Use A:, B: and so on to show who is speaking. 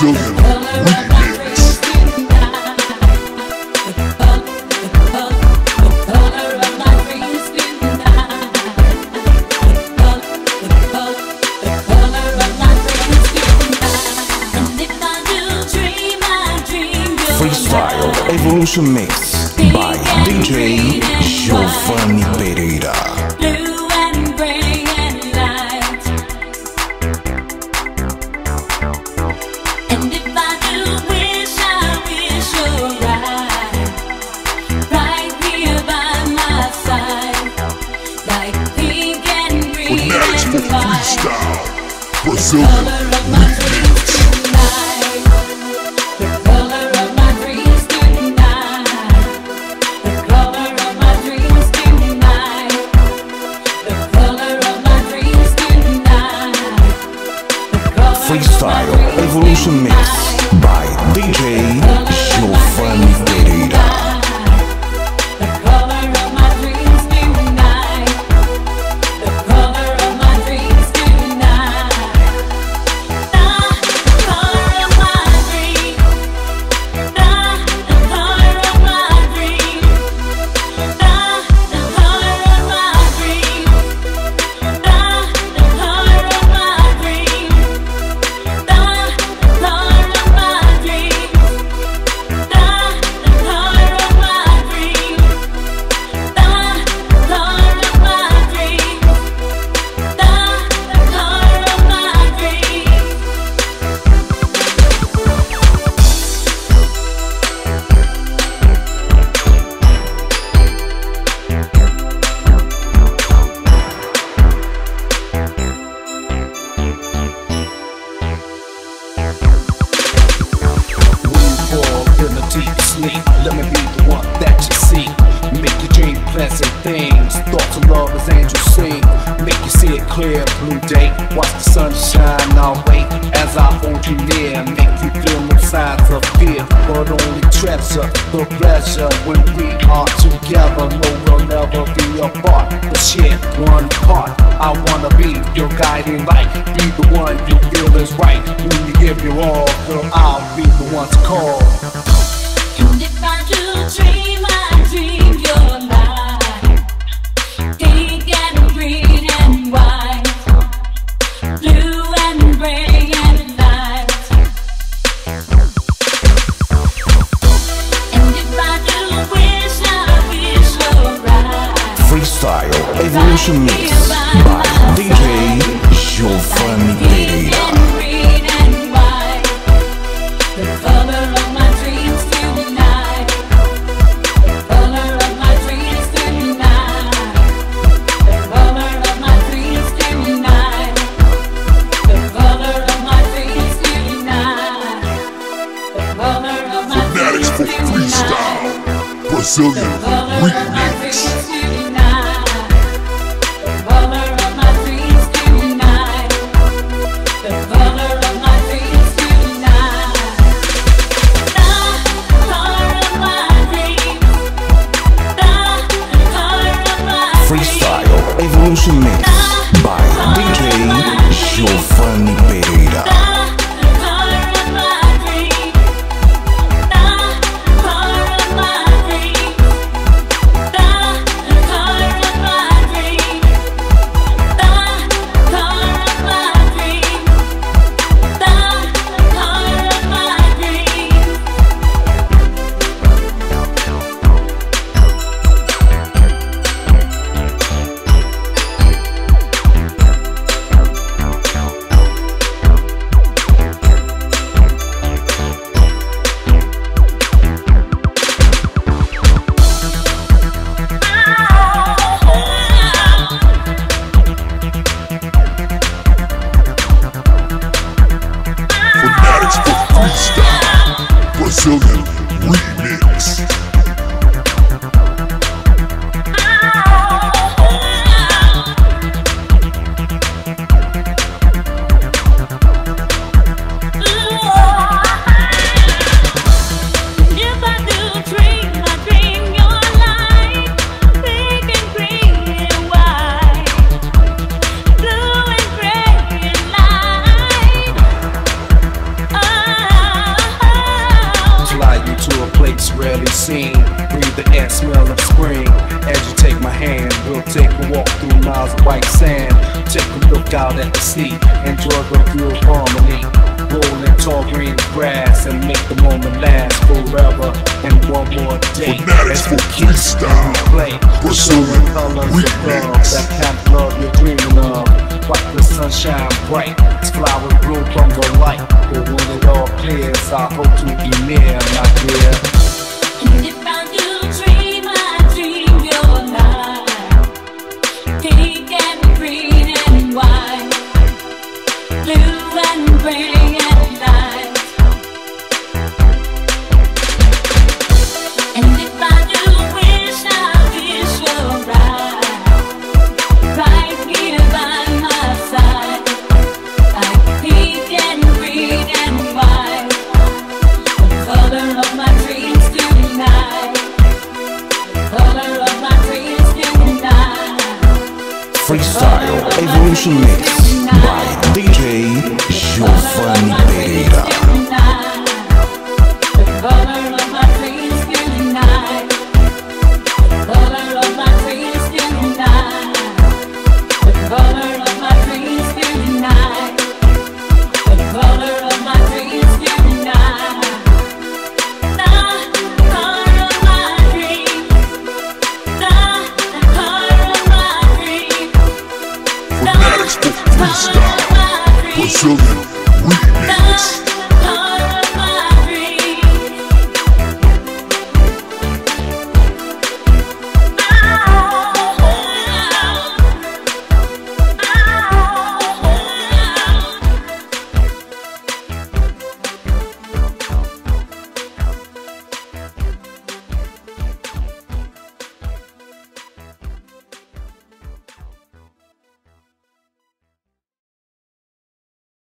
A: Brazilian remix.
B: Evolution Mix by DJ Giovanni Pereira.
C: Fanatic
A: freestyle,
D: Brazil. Let me be the one that you see. Make you dream pleasant things, thoughts of love as angels sing. Make you see it clear, blue day. Watch the sun shine our way as I hold you near. Make you feel no signs of fear, but only treasure the pleasure when we are together. No, we'll never be apart, but share one heart. I wanna be your guiding light, be the one you feel is right. When you give your all, girl, I'll be the one to call.
B: Evolution Mix by DJ Giovanni Pereira.
A: Freestyle Brazilian Weakness.
B: Freestyle.
A: Brazilian
C: walk through miles of white sand. Take a look out at the sea, enjoy the pure harmony. Rolling
D: tall green grass and make the moment last forever and one more day.
C: Fanatics for freestyle,
D: play. pursuing. That kind of love you're dreaming of. Watch the sunshine bright, it's flowers bloom from the light. But when it all clears, I hope to be near, my dear.
A: Freestyle Evolution Mix by DJ Giovanni Pereira.